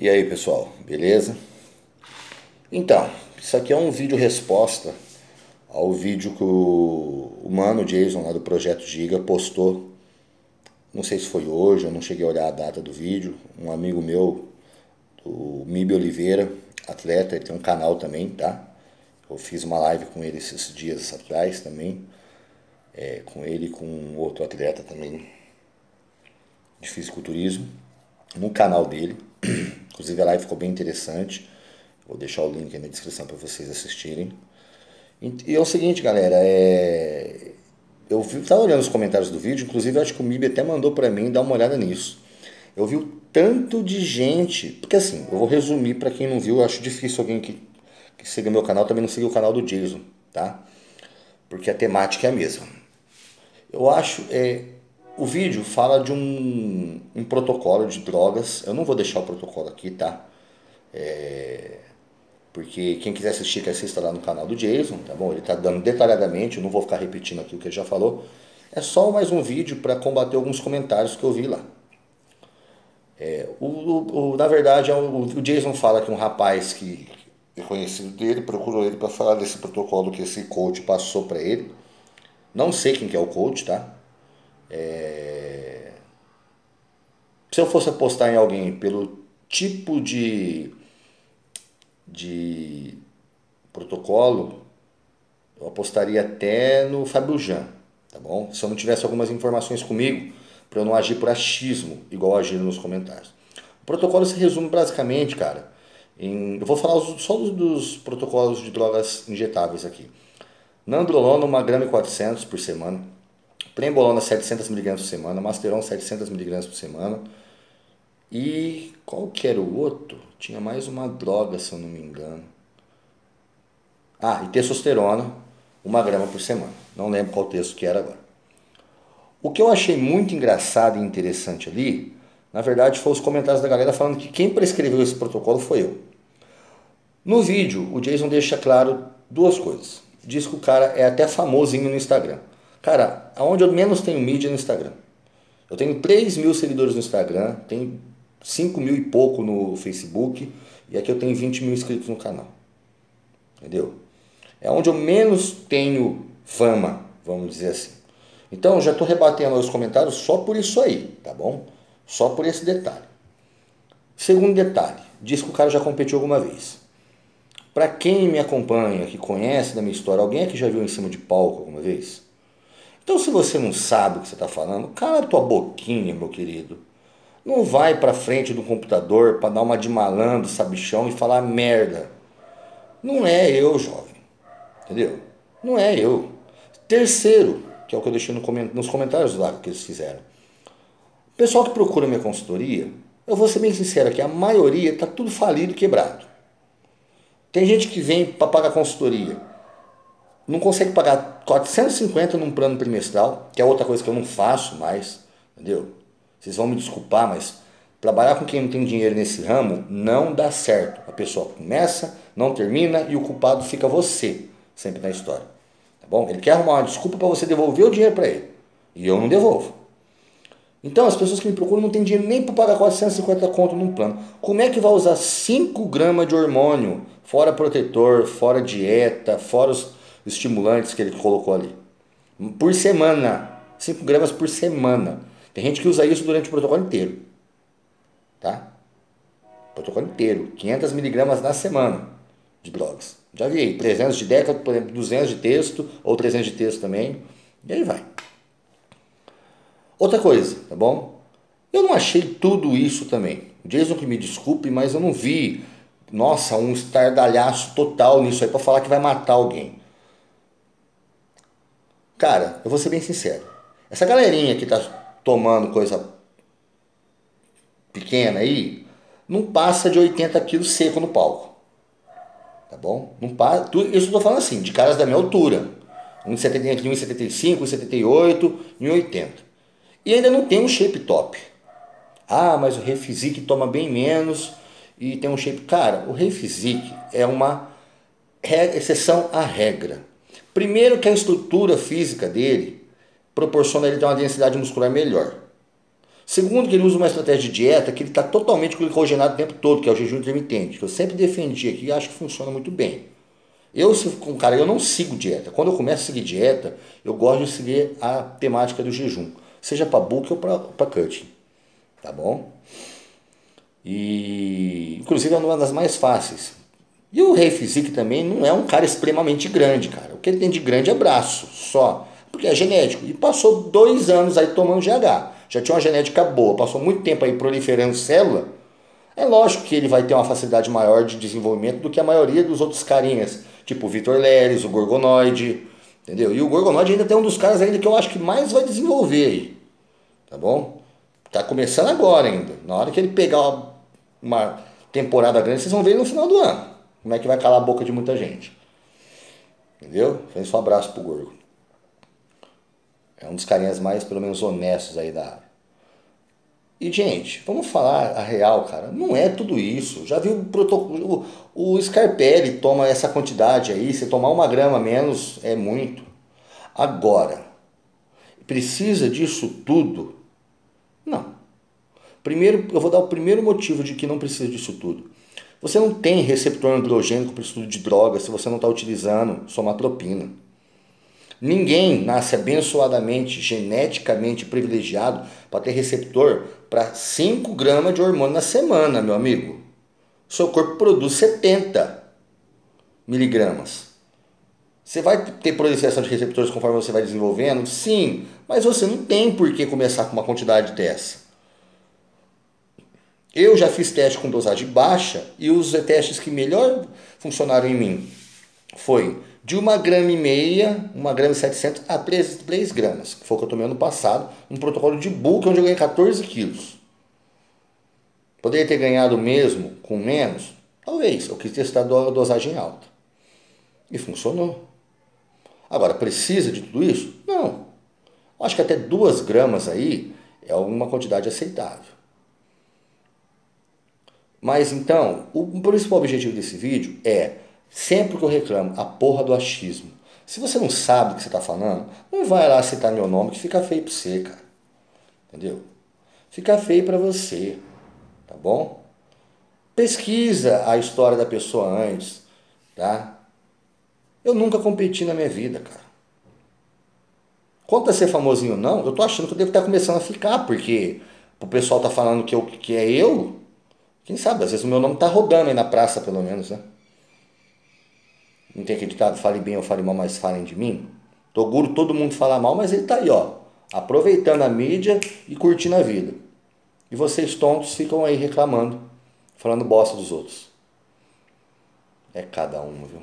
E aí pessoal, beleza? Então, isso aqui é um vídeo resposta ao vídeo que o, mano Jason lá do Projeto Giga postou. Não sei se foi hoje, eu não cheguei a olhar a data do vídeo. Um amigo meu, o Mibi Oliveira, atleta, ele tem um canal também, tá? Eu fiz uma live com ele esses dias atrás também. É, com ele e com outro atleta também de fisiculturismo no canal dele. Inclusive a live ficou bem interessante. Vou deixar o link aí na descrição para vocês assistirem. E é o seguinte, galera, é... eu estava olhando os comentários do vídeo, inclusive acho que o MIB até mandou para mim dar uma olhada nisso. Eu vi o tanto de gente, porque assim, eu vou resumir para quem não viu, eu acho difícil alguém que, que siga meu canal também não siga o canal do Jason, tá? Porque a temática é a mesma. Eu acho, é, o vídeo fala de um, um protocolo de drogas. Eu não vou deixar o protocolo aqui, tá? É, porque quem quiser assistir, que assista lá no canal do Jason, tá bom? Ele tá dando detalhadamente, eu não vou ficar repetindo aqui o que ele já falou. É só mais um vídeo para combater alguns comentários que eu vi lá. É, o, o, o, na verdade, é o, o Jason fala que um rapaz que é conhecido dele procurou ele para falar desse protocolo que esse coach passou para ele. Não sei quem que é o coach, tá? É... Se eu fosse apostar em alguém pelo tipo de, de protocolo, eu apostaria até no Fábio Jan, tá bom? Se eu não tivesse algumas informações comigo, para eu não agir por achismo, igual agir nos comentários. O protocolo se resume basicamente, cara, em, eu vou falar só dos, dos protocolos de drogas injetáveis aqui. Nandrolona, 1 grama e 400 por semana Trembolona 700mg por semana, Masteron 700mg por semana. E qual que era o outro? Tinha mais uma droga, se eu não me engano. Ah, e testosterona, uma grama por semana. Não lembro qual texto que era agora. O que eu achei muito engraçado e interessante ali, na verdade, foi os comentários da galera falando que quem prescreveu esse protocolo foi eu. No vídeo, o Jason deixa claro duas coisas. Diz que o cara é até famosinho no Instagram. Cara, aonde eu menos tenho mídia é no Instagram. Eu tenho 3 mil seguidores no Instagram, tenho 5 mil e pouco no Facebook e aqui eu tenho 20 mil inscritos no canal. Entendeu? É onde eu menos tenho fama, vamos dizer assim. Então, já estou rebatendo os comentários só por isso aí, tá bom? Só por esse detalhe. Segundo detalhe, diz que o cara já competiu alguma vez. Para quem me acompanha, que conhece da minha história, alguém aqui já viu em cima de palco alguma vez? Então, se você não sabe o que você está falando, cala a tua boquinha, meu querido. Não vai para frente do computador para dar uma de malandro, sabichão e falar merda. Não é eu, jovem. Entendeu? Não é eu. Terceiro, que é o que eu deixei nos comentários lá que eles fizeram. O pessoal que procura minha consultoria, eu vou ser bem sincero aqui, a maioria está tudo falido, quebrado. Tem gente que vem para pagar consultoria não consegue pagar 450 num plano trimestral, que é outra coisa que eu não faço mais, entendeu? Vocês vão me desculpar, mas trabalhar com quem não tem dinheiro nesse ramo não dá certo. A pessoa começa, não termina e o culpado fica você, sempre na história. Tá bom? Ele quer arrumar uma desculpa para você devolver o dinheiro para ele. E eu não devolvo. Então, as pessoas que me procuram não têm dinheiro nem para pagar 450 conto num plano. Como é que vai usar 5 gramas de hormônio, fora protetor, fora dieta, fora os estimulantes que ele colocou ali. Por semana. 5 gramas por semana. Tem gente que usa isso durante o protocolo inteiro. Tá? Protocolo inteiro. 500 miligramas na semana de drogas. Já vi aí. 300 de deca, por exemplo, 200 de texto ou 300 de texto também. E aí vai. Outra coisa, tá bom? Eu não achei tudo isso também. Jason que me desculpe, mas eu não vi, nossa, um estardalhaço total nisso aí para falar que vai matar alguém. Cara, eu vou ser bem sincero. Essa galerinha que tá tomando coisa pequena aí, não passa de 80 quilos seco no palco. Tá bom? Não passa, isso eu tô falando assim, de caras da minha altura. 1,70, 1,75, 1,78, 1,80. E ainda não tem um shape top. Ah, mas o Refisic toma bem menos e tem um shape. Cara, o Refisic é uma exceção à regra. Primeiro que a estrutura física dele proporciona ele ter uma densidade muscular melhor. Segundo, que ele usa uma estratégia de dieta que ele está totalmente glicogenado o tempo todo, que é o jejum intermitente, que eu sempre defendi aqui e acho que funciona muito bem. Eu, cara, eu não sigo dieta. Quando eu começo a seguir dieta, eu gosto de seguir a temática do jejum, seja para bulk ou para cutting, tá bom? E inclusive é uma das mais fáceis. E o Rei Physique também não é um cara extremamente grande, cara. O que ele tem de grande é braço, só. Porque é genético. E passou dois anos aí tomando GH. Já tinha uma genética boa, passou muito tempo aí proliferando célula. É lógico que ele vai ter uma facilidade maior de desenvolvimento do que a maioria dos outros carinhas. Tipo o Vitor Leres, o Gorgonoide. Entendeu? E o Gorgonoide ainda tem um dos caras ainda que eu acho que mais vai desenvolver aí. Tá bom? Tá começando agora ainda. Na hora que ele pegar uma temporada grande, vocês vão ver no final do ano. Como é que vai calar a boca de muita gente. Entendeu? Fez um abraço pro Gorgo. É um dos carinhas mais, pelo menos, honestos aí da área. E, gente, vamos falar a real, cara. Não é tudo isso. Já viu o protocolo. O Scarpelli toma essa quantidade aí. Se tomar uma grama menos, é muito. Agora, precisa disso tudo? Não. Primeiro, eu vou dar o primeiro motivo de que não precisa disso tudo. Você não tem receptor androgênico para estudo de drogas se você não está utilizando somatropina. Ninguém nasce abençoadamente, geneticamente privilegiado para ter receptor para 5 gramas de hormônio na semana, meu amigo. Seu corpo produz 70 miligramas. Você vai ter proliferação de receptores conforme você vai desenvolvendo? Sim, mas você não tem por que começar com uma quantidade dessa. Eu já fiz teste com dosagem baixa e os testes que melhor funcionaram em mim foi de uma grama e meia, uma grama e 700 a 3, 3 gramas, que foi o que eu tomei ano passado, um protocolo de bulk onde eu ganhei 14 quilos. Poderia ter ganhado mesmo com menos? Talvez, eu quis testar a dosagem alta. E funcionou. Agora, precisa de tudo isso? Não. Acho que até 2 gramas aí é uma quantidade aceitável. Mas então, o principal objetivo desse vídeo é, sempre que eu reclamo, a porra do achismo. Se você não sabe o que você está falando, não vai lá citar meu nome que fica feio para você, cara. Entendeu? Fica feio para você, tá bom? Pesquisa a história da pessoa antes, tá? Eu nunca competi na minha vida, cara. Quanto a ser famosinho não, eu tô achando que eu devo estar começando a ficar, porque o pessoal tá falando que, eu, que é eu, quem sabe, às vezes o meu nome tá rodando aí na praça, pelo menos, né? Não tem aquele ditado, fale bem ou fale mal, mas falem de mim? Toguro todo mundo fala mal, mas ele tá aí, ó. Aproveitando a mídia e curtindo a vida. E vocês tontos ficam aí reclamando, falando bosta dos outros. É cada um, viu?